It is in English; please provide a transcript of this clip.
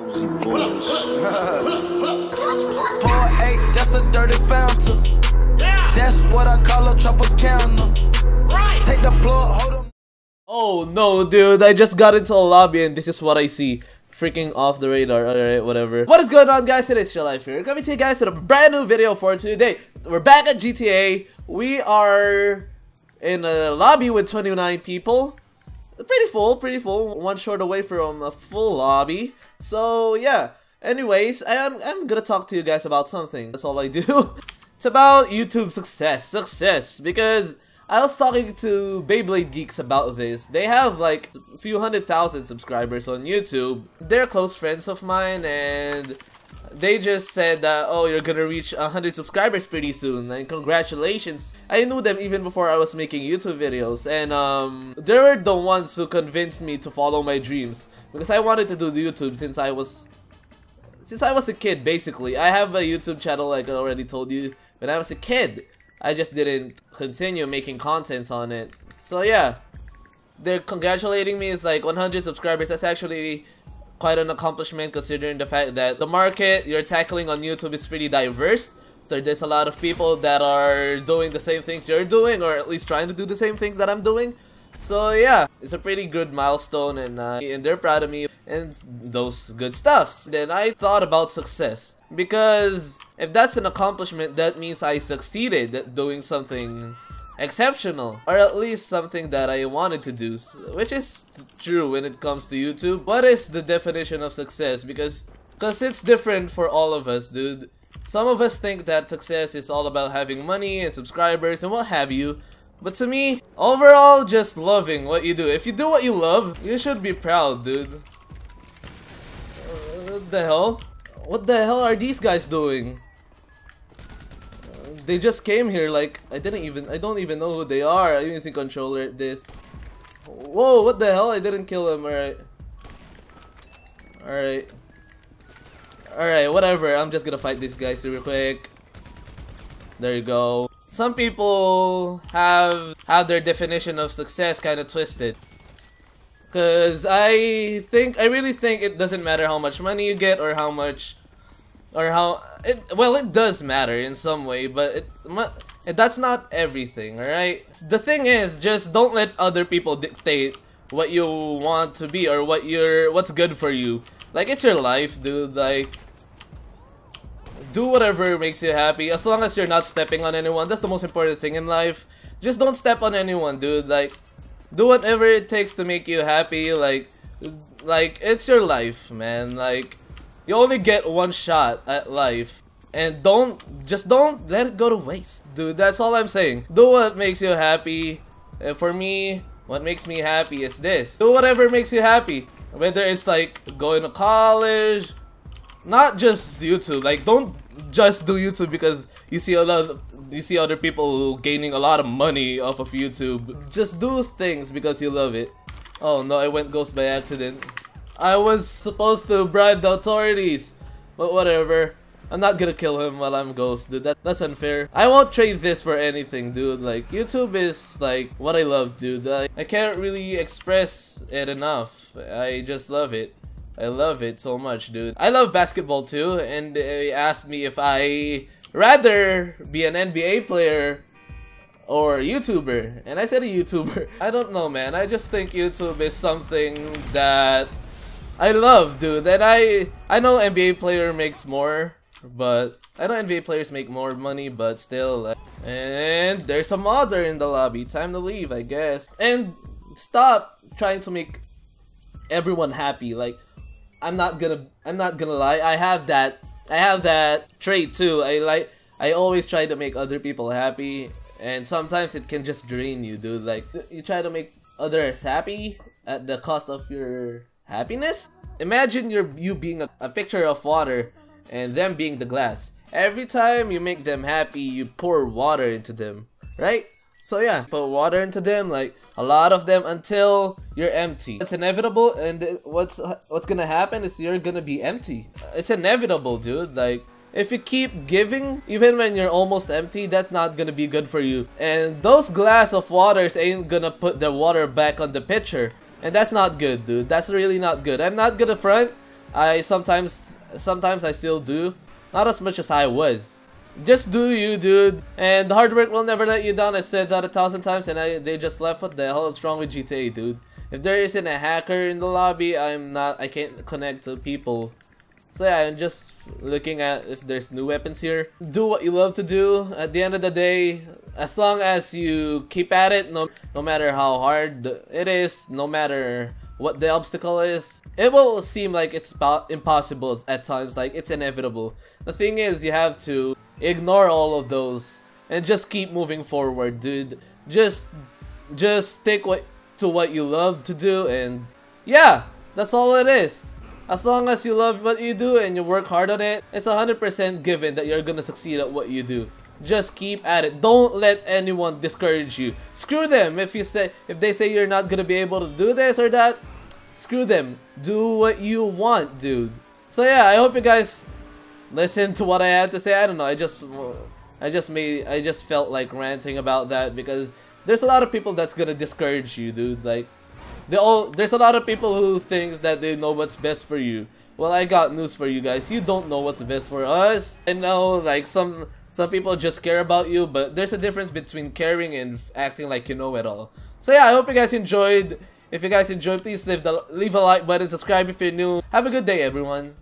Nosy boys. Pour eight, that's a dirty fountain. That's what I call a Tropicana. Take the plug, hold 'em. Oh no, dude, I just got into a lobby and this is what I see. Freaking off the radar, alright, whatever. What is going on guys, it is Chill Life here, coming to you guys with a brand new video for today. We're back at GTA, we are in a lobby with 29 people. Pretty full, pretty full, one short away from a full lobby. So yeah, anyways, I am, I'm gonna talk to you guys about something, that's all I do. it's about YouTube success, success, because I was talking to Beyblade Geeks about this. They have like a few hundred thousand subscribers on YouTube. They're close friends of mine and they just said that, oh, you're gonna reach 100 subscribers pretty soon, and congratulations. I knew them even before I was making YouTube videos, and um, they were the ones who convinced me to follow my dreams, because I wanted to do YouTube since I was, since I was a kid, basically. I have a YouTube channel, like I already told you, when I was a kid. I just didn't continue making contents on it. So yeah, they're congratulating me. It's like 100 subscribers. That's actually quite an accomplishment considering the fact that the market you're tackling on YouTube is pretty diverse. There's a lot of people that are doing the same things you're doing or at least trying to do the same things that I'm doing. So yeah, it's a pretty good milestone and, uh, and they're proud of me and those good stuffs. Then I thought about success because if that's an accomplishment, that means I succeeded at doing something exceptional or at least something that I wanted to do which is true when it comes to YouTube. What is the definition of success? Because because it's different for all of us dude. Some of us think that success is all about having money and subscribers and what have you. But to me overall just loving what you do. If you do what you love you should be proud dude. Uh, what the hell? What the hell are these guys doing they just came here like I didn't even I don't even know who they are. I didn't see controller this. Whoa, what the hell? I didn't kill him, alright. Alright. Alright, whatever. I'm just gonna fight these guys real quick. There you go. Some people have have their definition of success kind of twisted. Cause I think I really think it doesn't matter how much money you get or how much or how it well it does matter in some way but it, that's not everything all right the thing is just don't let other people dictate what you want to be or what you're what's good for you. Like it's your life dude like do whatever makes you happy. As long as you're not stepping on anyone that's the most important thing in life. Just don't step on anyone dude like do whatever it takes to make you happy like like it's your life man like you only get one shot at life. And don't, just don't let it go to waste. Dude, that's all I'm saying. Do what makes you happy. And for me, what makes me happy is this. Do whatever makes you happy. Whether it's like going to college, not just YouTube. Like don't just do YouTube because you see a lot of, you see other people gaining a lot of money off of YouTube. Just do things because you love it. Oh no, I went ghost by accident. I was supposed to bribe the authorities. But whatever. I'm not gonna kill him while I'm ghost, dude. That, that's unfair. I won't trade this for anything, dude. Like, YouTube is, like, what I love, dude. I, I can't really express it enough. I just love it. I love it so much, dude. I love basketball, too. And they asked me if I rather be an NBA player or YouTuber. And I said a YouTuber. I don't know, man. I just think YouTube is something that I love, dude. And I I know NBA player makes more, but I know NBA players make more money, but still. Uh, and there's a modder in the lobby. Time to leave, I guess. And stop trying to make everyone happy. Like I'm not gonna I'm not gonna lie. I have that I have that trait too. I like I always try to make other people happy, and sometimes it can just drain you, dude. Like you try to make others happy at the cost of your Happiness? Imagine you're, you being a, a picture of water and them being the glass. Every time you make them happy, you pour water into them, right? So yeah, put water into them, like a lot of them until you're empty. It's inevitable and what's what's gonna happen is you're gonna be empty. It's inevitable, dude. Like if you keep giving, even when you're almost empty, that's not gonna be good for you. And those glass of waters ain't gonna put the water back on the pitcher. And that's not good, dude. That's really not good. I'm not good at front. I sometimes, sometimes I still do. Not as much as I was. Just do you, dude. And the hard work will never let you down. I said that a thousand times and I, they just left. What the hell is wrong with GTA, dude? If there isn't a hacker in the lobby, I'm not, I can't connect to people. So yeah, I'm just looking at if there's new weapons here. Do what you love to do. At the end of the day, as long as you keep at it, no, no matter how hard it is, no matter what the obstacle is, it will seem like it's impossible at times, like it's inevitable. The thing is, you have to ignore all of those and just keep moving forward, dude. Just, just stick what, to what you love to do and yeah, that's all it is. As long as you love what you do and you work hard on it, it's 100% given that you're gonna succeed at what you do. Just keep at it. Don't let anyone discourage you. Screw them if you say if they say you're not gonna be able to do this or that. Screw them. Do what you want, dude. So yeah, I hope you guys listen to what I had to say. I don't know. I just I just made I just felt like ranting about that because there's a lot of people that's gonna discourage you, dude. Like they all there's a lot of people who thinks that they know what's best for you. Well, I got news for you guys. You don't know what's best for us. I know like some some people just care about you, but there's a difference between caring and acting like you know it all. So yeah, I hope you guys enjoyed. If you guys enjoyed, please leave the leave a like button, subscribe if you're new. Have a good day, everyone.